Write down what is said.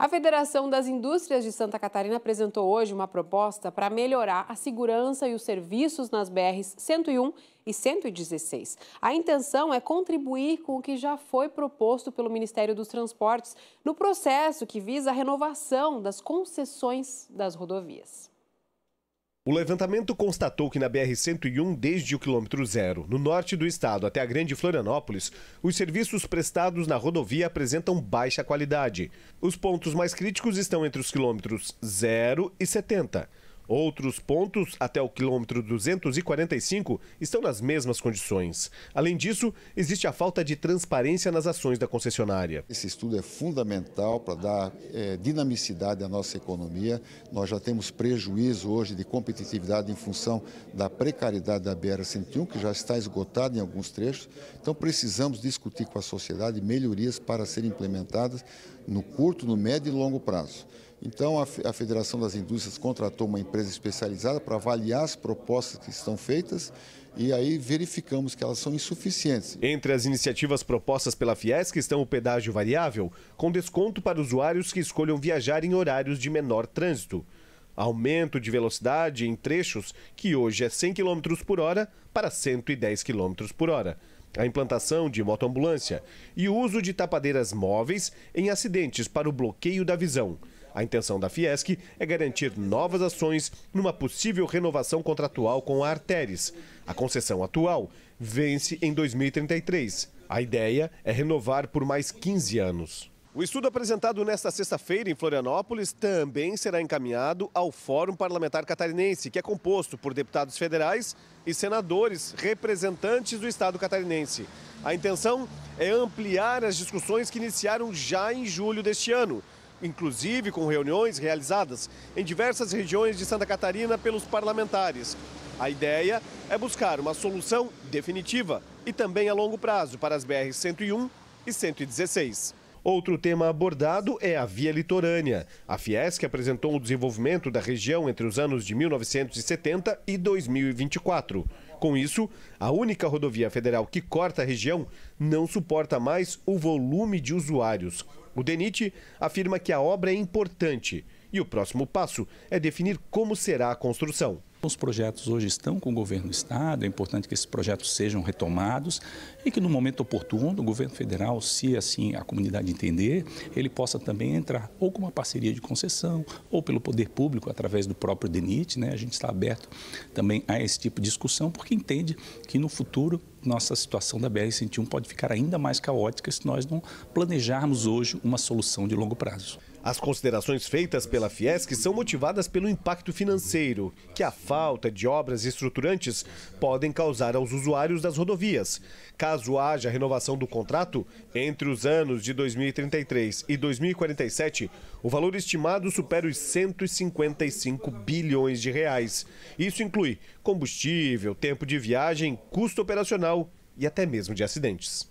A Federação das Indústrias de Santa Catarina apresentou hoje uma proposta para melhorar a segurança e os serviços nas BRs 101 e 116. A intenção é contribuir com o que já foi proposto pelo Ministério dos Transportes no processo que visa a renovação das concessões das rodovias. O levantamento constatou que na BR-101, desde o quilômetro zero, no norte do estado até a Grande Florianópolis, os serviços prestados na rodovia apresentam baixa qualidade. Os pontos mais críticos estão entre os quilômetros 0 e 70. Outros pontos, até o quilômetro 245, estão nas mesmas condições. Além disso, existe a falta de transparência nas ações da concessionária. Esse estudo é fundamental para dar é, dinamicidade à nossa economia. Nós já temos prejuízo hoje de competitividade em função da precariedade da BR-101, que já está esgotada em alguns trechos. Então, precisamos discutir com a sociedade melhorias para serem implementadas no curto, no médio e longo prazo. Então, a Federação das Indústrias contratou uma empresa especializada para avaliar as propostas que estão feitas e aí verificamos que elas são insuficientes. Entre as iniciativas propostas pela Fiesc estão o pedágio variável, com desconto para usuários que escolham viajar em horários de menor trânsito. Aumento de velocidade em trechos que hoje é 100 km por hora para 110 km por hora a implantação de motoambulância e o uso de tapadeiras móveis em acidentes para o bloqueio da visão. A intenção da Fiesc é garantir novas ações numa possível renovação contratual com a Arteres. A concessão atual vence em 2033. A ideia é renovar por mais 15 anos. O estudo apresentado nesta sexta-feira em Florianópolis também será encaminhado ao Fórum Parlamentar Catarinense, que é composto por deputados federais e senadores representantes do Estado catarinense. A intenção é ampliar as discussões que iniciaram já em julho deste ano inclusive com reuniões realizadas em diversas regiões de Santa Catarina pelos parlamentares. A ideia é buscar uma solução definitiva e também a longo prazo para as BRs 101 e 116. Outro tema abordado é a via litorânea. A Fiesc apresentou o desenvolvimento da região entre os anos de 1970 e 2024. Com isso, a única rodovia federal que corta a região não suporta mais o volume de usuários. O DENIT afirma que a obra é importante e o próximo passo é definir como será a construção. Os projetos hoje estão com o governo do Estado, é importante que esses projetos sejam retomados e que no momento oportuno o governo federal, se assim a comunidade entender, ele possa também entrar ou com uma parceria de concessão ou pelo poder público através do próprio DENIT. Né? A gente está aberto também a esse tipo de discussão porque entende que no futuro nossa situação da BR-101 pode ficar ainda mais caótica se nós não planejarmos hoje uma solução de longo prazo. As considerações feitas pela Fiesc são motivadas pelo impacto financeiro que a falta de obras estruturantes podem causar aos usuários das rodovias. Caso haja renovação do contrato, entre os anos de 2033 e 2047, o valor estimado supera os 155 bilhões de reais. Isso inclui combustível, tempo de viagem, custo operacional e até mesmo de acidentes.